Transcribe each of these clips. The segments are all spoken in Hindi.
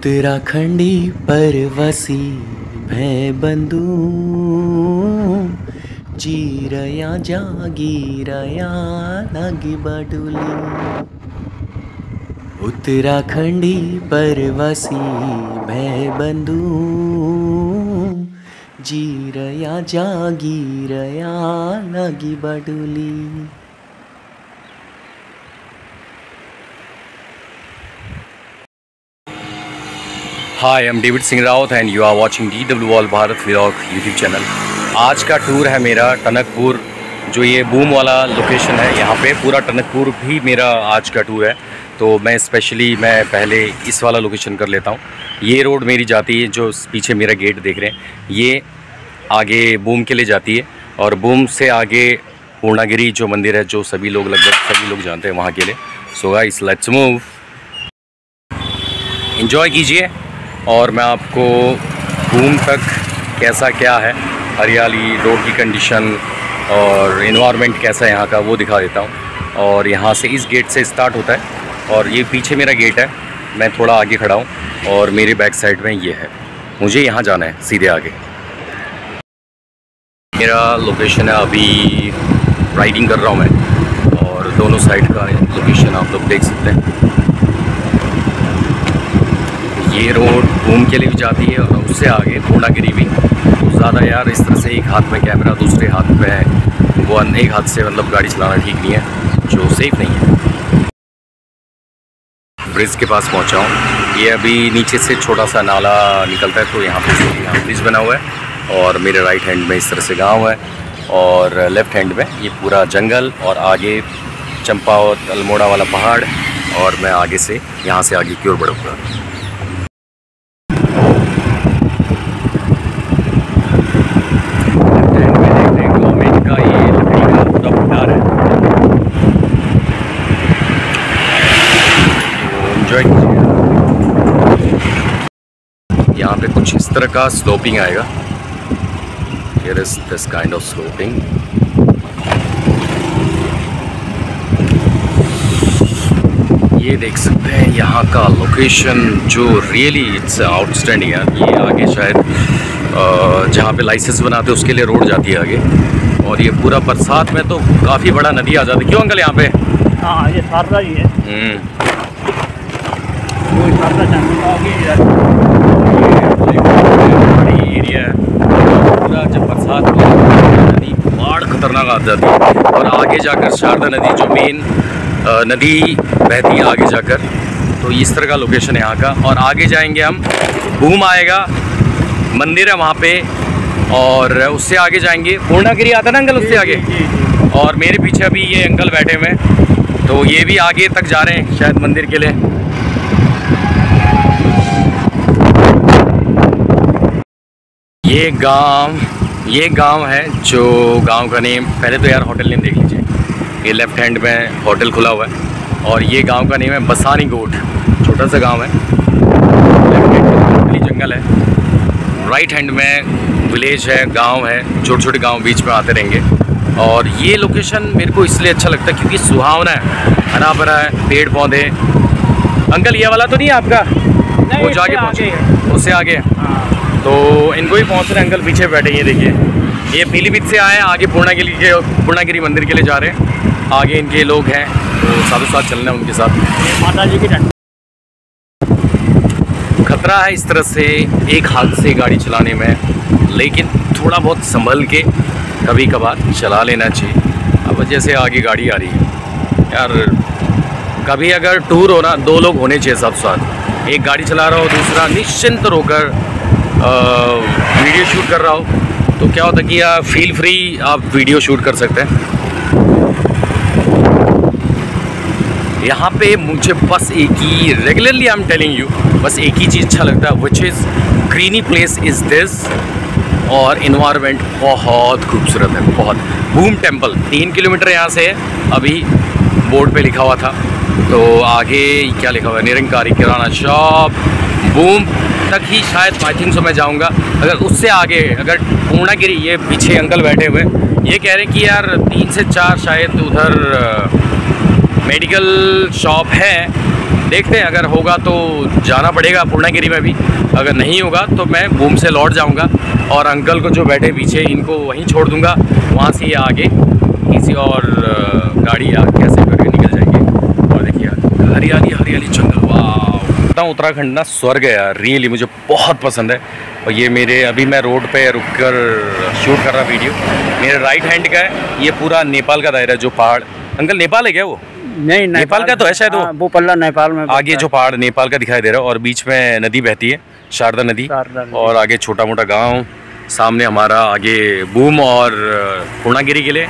उत्तराखंडी परवसी भय बंधु चीरया जागीरया लगी बडुली उत्तराखंडी परवसी भय बंधु जीरया जागीरया लगी बडुली hi I'm David Singh Rawat and you are watching D W all Bharat vlog YouTube channel आज का टूर है मेरा टनकपुर, जो ये बूम वाला लोकेशन है, यहाँ पे पूरा टनकपुर भी मेरा आज का टूर है। तो मैं स्पेशली मैं पहले इस वाला लोकेशन कर लेता हूँ। ये रोड मेरी जाती है, जो पीछे मेरा गेट देख रहे हैं। ये आगे बूम के लिए जाती है और बूम से आगे पूर्णागिरी जो मंदिर है, जो सभी लोग लगभग सभी लोग जानते हैं वहाँ के लिए। So guys let's move enjoy कीजिए। और मैं आपको घूम तक कैसा क्या है, हरियाली रोड की कंडीशन और इन्वायरमेंट कैसा है यहाँ का, वो दिखा देता हूँ। और यहाँ से इस गेट से स्टार्ट होता है और ये पीछे मेरा गेट है, मैं थोड़ा आगे खड़ा हूँ और मेरे बैक साइड में ये है। मुझे यहाँ जाना है, सीधे आगे। मेरा लोकेशन है अभी राइडिंग कर रहा हूँ मैं। और दोनों साइड का लोकेशन आप लोग देख सकते हैं। ये रोड घूम के लिए भी जाती है और उससे आगे पूर्णागिरी भी। तो ज़्यादा यार इस तरह से एक हाथ में कैमरा, दूसरे हाथ में है वो एक हाथ से मतलब गाड़ी चलाना ठीक नहीं है, जो सेफ़ नहीं है। ब्रिज के पास पहुँचा हूँ। ये अभी नीचे से छोटा सा नाला निकलता है तो यहाँ पे यहाँ ब्रिज बना हुआ है और मेरे राइट हैंड में इस तरह से गाँव है और लेफ़्ट हैंड में ये पूरा जंगल और आगे चंपावत अल्मोड़ा वाला पहाड़ और मैं आगे से यहाँ से आगे की ओर बढ़ूँगा। एंजॉय कीजिए यहाँ पे कुछ इस तरह का स्लोपिंग आएगा। Here is this kind of sloping ये देख सकते हैं यहाँ का लोकेशन जो रियली इट्स आउटस्टैंडिंग है। ये आगे शायद जहाँ पे लाइसेंस बनाते हैं उसके लिए रोड जाती है आगे। और ये पूरा बरसात में तो काफ़ी बड़ा नदी आ जाती है। क्यों अंकल यहाँ पे? हाँ ये शारदा ही है। हम्म एरिया है पूरा जब बरसात बाढ़ खतरनाक आ जाती है और आगे जाकर शारदा नदी जो मेन नदी बहती है आगे जाकर तो इस तरह का लोकेशन है यहाँ का और आगे जाएँगे हम बूम आएगा मंदिर है वहाँ पे और उससे आगे जाएँगे पूर्णागिरी आता ना अंकल उससे आगे और मेरे पीछे अभी ये अंकल बैठे हुए हैं तो ये भी आगे तक जा रहे हैं शायद मंदिर के लिए ये गाँव ये गाँव है जो गाँव का नेम पहले तो यार होटल नेम देख लीजिए। ये लेफ़्ट हैंड में होटल खुला हुआ है और ये गाँव का नेम है बसानी गोट छोटा सा गाँव है। लेफ़्ट हैंड में जंगल है। राइट हैंड में विलेज है गाँव है छोटे छोटे गाँव बीच में आते रहेंगे। और ये लोकेशन मेरे को इसलिए अच्छा लगता है क्योंकि सुहावना है हरा भरा है पेड़ पौधे अंकल ये वाला तो नहीं है आपका? वो जाके पहुँचे। उससे आगे तो इनको भी पहुँच रहे अंकल पीछे बैठे ये देखिए। ये पीलीभीत से आए आगे पूर्णागिरी के पूर्णागिरी मंदिर के लिए जा रहे हैं। आगे इनके लोग हैं तो साधु साथ चलना है उनके साथ। माता जी की खतरा है इस तरह से एक हाथ से गाड़ी चलाने में लेकिन थोड़ा बहुत संभल के कभी कभार चला लेना चाहिए। अब जैसे आगे गाड़ी आ रही है। यार कभी अगर टूर हो ना दो लोग होने चाहिए सब साथ एक गाड़ी चला रहा हो दूसरा निश्चिंत होकर वीडियो शूट कर रहा हो। तो क्या होता कि आप फील फ्री आप वीडियो शूट कर सकते हैं। यहाँ पे मुझे बस एक ही regularly I am telling you बस एक ही चीज़ अच्छा लगता है which is greeny place is this और इन्वायरमेंट बहुत खूबसूरत है, बहुत। बूम टेंपल तीन किलोमीटर यहाँ से है, अभी बोर्ड पे लिखा हुआ था। तो आगे क्या लिखा हुआ है? निरंकारी किराना शॉप बूम तक ही शायद आई थिंक सो मैं जाऊँगा। अगर उससे आगे, अगर पूर्णागिरी, ये पीछे अंकल बैठे हुए ये कह रहे हैं कि यार तीन से चार शायद उधर मेडिकल शॉप है। देखते हैं, अगर होगा तो जाना पड़ेगा पूर्णागिरी में भी। अगर नहीं होगा तो मैं बूम से लौट जाऊँगा और अंकल को जो बैठे पीछे, इनको वहीं छोड़ दूँगा, वहाँ से आगे किसी और गाड़ी या कैसे करके निकल जाएँगे। और देखिए, हरियाली हरियाली, जंगल हूँ उत्तराखंड ना स्वर्ग है यार रियली मुझे बहुत पसंद है। और ये मेरे अभी मैं रोड पे रुक कर शूट कर रहा वीडियो मेरे राइट हैंड का है ये पूरा नेपाल का दायरा जो पहाड़। अंकल नेपाल है क्या वो? नहीं नेपाल का तो है शायद वो। हाँ, वो पल्ला नेपाल में आगे जो पहाड़ नेपाल का दिखाई दे रहा है और बीच में नदी बहती है शारदा नदी और आगे छोटा मोटा गाँव सामने हमारा आगे बूम और पूर्णागिरी किले।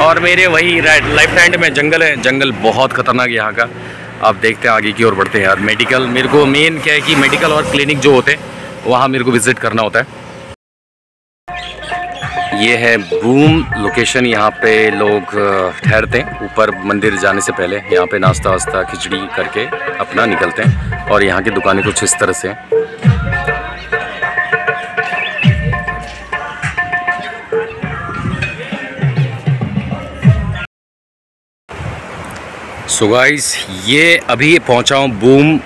और मेरे वही राइट लेफ़्ट हैंड में जंगल है। जंगल बहुत खतरनाक यहाँ का। आप देखते हैं आगे की ओर बढ़ते हैं यार। मेडिकल, मेरे को मेन क्या है कि मेडिकल और क्लिनिक जो होते हैं, वहाँ मेरे को विज़िट करना होता है। ये है बूम लोकेशन। यहाँ पे लोग ठहरते हैं। ऊपर मंदिर जाने से पहले यहाँ पे नाश्ता वास्ता, खिचड़ी करके अपना निकलते हैं। और यहाँ की दुकानें कुछ इस तरह से हैं। सो गाइस ये अभी पहुँचा हूँ बूम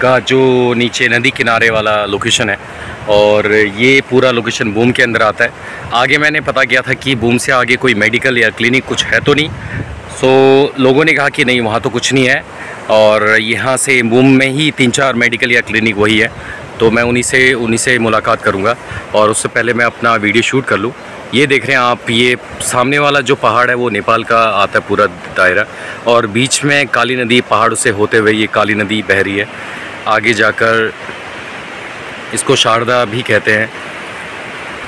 का जो नीचे नदी किनारे वाला लोकेशन है और ये पूरा लोकेशन बूम के अंदर आता है। आगे मैंने पता किया था कि बूम से आगे कोई मेडिकल या क्लिनिक कुछ है तो नहीं। सो लोगों ने कहा कि नहीं, वहाँ तो कुछ नहीं है और यहाँ से बूम में ही तीन चार मेडिकल या क्लिनिक वही है। तो मैं उन्हीं से उन्हीं से मुलाकात करूँगा और उससे पहले मैं अपना वीडियो शूट कर लूँ। ये देख रहे हैं आप, ये सामने वाला जो पहाड़ है, वो नेपाल का आता है पूरा दायरा। और बीच में काली नदी पहाड़ों से होते हुए ये काली नदी बह रही है। आगे जाकर इसको शारदा भी कहते हैं।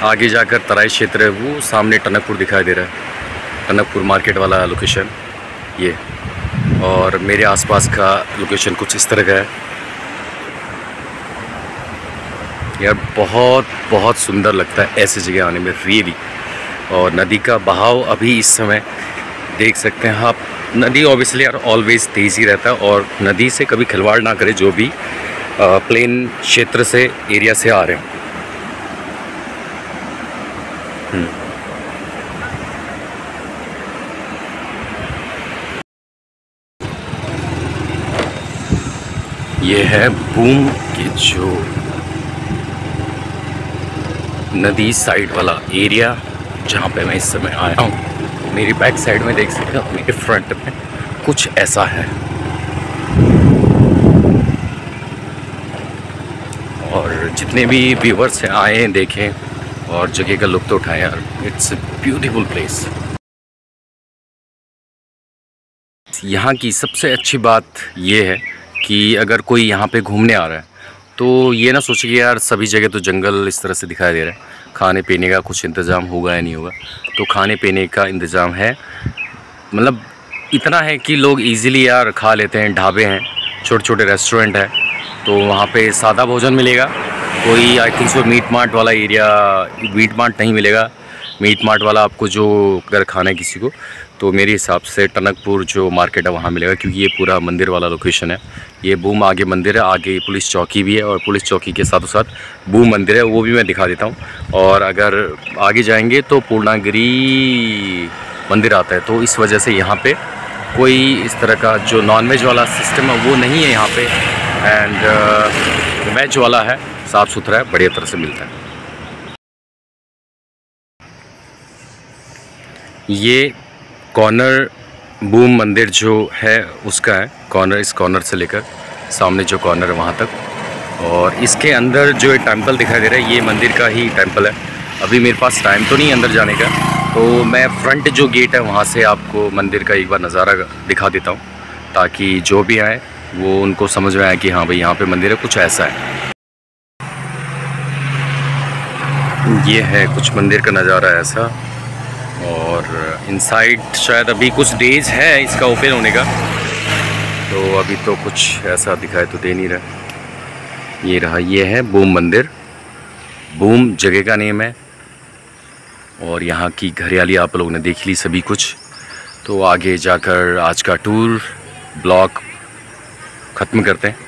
आगे जाकर तराई क्षेत्र है, वो सामने टनकपुर दिखाई दे रहा है। टनकपुर मार्केट वाला लोकेशन ये। और मेरे आसपास का लोकेशन कुछ इस तरह का है। यार, बहुत बहुत सुंदर लगता है ऐसी जगह आने में रियली और नदी का बहाव अभी इस समय देख सकते हैं आप। नदी ऑब्वियसली यार ऑलवेज तेज़ रहता है और नदी से कभी खिलवाड़ ना करे, जो भी प्लेन क्षेत्र से एरिया से आ रहे हैं। ये है बूम की जो नदी साइड वाला एरिया जहाँ पे मैं इस समय आया हूँ। मेरी बैक साइड में देख सकते हो मेरे फ्रंट में कुछ ऐसा है। और जितने भी व्यूवर्स हैं, आए, देखें और जगह का लुत्फ उठाएँ यार। इट्स ब्यूटीफुल प्लेस यहाँ की सबसे अच्छी बात ये है कि अगर कोई यहाँ पे घूमने आ रहा है तो ये ना सोचे कि यार सभी जगह तो जंगल इस तरह से दिखाई दे रहा है। खाने पीने का कुछ इंतज़ाम होगा या नहीं होगा? तो खाने पीने का इंतज़ाम है। मतलब इतना है कि लोग इजीली यार खा लेते हैं, ढाबे हैं छोटे छोटे रेस्टोरेंट हैं तो वहाँ पे सादा भोजन मिलेगा। कोई I think so meat mart वाला एरिया मीट मार्ट नहीं मिलेगा। मीट मार्ट वाला आपको जो अगर खाना है किसी को तो मेरे हिसाब से टनकपुर जो मार्केट है वहाँ मिलेगा, क्योंकि ये पूरा मंदिर वाला लोकेशन है। ये बूम आगे मंदिर है, आगे पुलिस चौकी भी है और पुलिस चौकी के साथों साथ बूम मंदिर है, वो भी मैं दिखा देता हूँ। और अगर आगे जाएँगे तो पूर्णागिरी मंदिर आता है तो इस वजह से यहाँ पे कोई इस तरह का जो नॉनवेज वाला सिस्टम है, वो नहीं है यहाँ पे। एंड वेज वाला है, साफ़ सुथरा है, बढ़िया तरह से मिलता है। ये कॉर्नर, बूम मंदिर जो है, उसका है, कॉर्नर, इस कॉर्नर से लेकर सामने जो कॉर्नर है वहाँ तक। और इसके अंदर जो ये टेंपल दिखाई दे रहा है, ये मंदिर का ही टेंपल है। अभी मेरे पास टाइम तो नहीं अंदर जाने का तो मैं फ्रंट जो गेट है, वहाँ से आपको मंदिर का एक बार नज़ारा दिखा देता हूँ, ताकि जो भी आए, वो उनको समझ में आए कि हाँ भाई, यहाँ पे मंदिर है, कुछ ऐसा है। ये है कुछ मंदिर का नज़ारा ऐसा। और इनसाइड शायद अभी कुछ डेज़ है इसका ओपन होने का। तो अभी तो कुछ ऐसा दिखाई तो दे नहीं रहा। ये रहा ये है बूम मंदिर। बूम जगह का नेम है। और यहाँ की हरियाली आप लोगों ने देख ली सभी कुछ। तो आगे जाकर आज का टूर ब्लॉग ख़त्म करते हैं।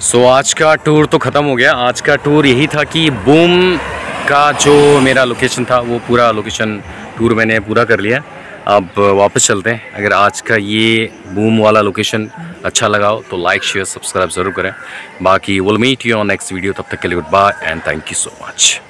सो so, आज का टूर तो ख़त्म हो गया। आज का टूर यही था कि बूम का जो मेरा लोकेशन था, वो पूरा लोकेशन टूर मैंने पूरा कर लिया। अब वापस चलते हैं। अगर आज का ये बूम वाला लोकेशन अच्छा लगा हो तो लाइक शेयर सब्सक्राइब ज़रूर करें। बाकी will meet you on next video तब तक के लिए goodbye and thank you so much